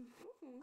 Mm-hmm.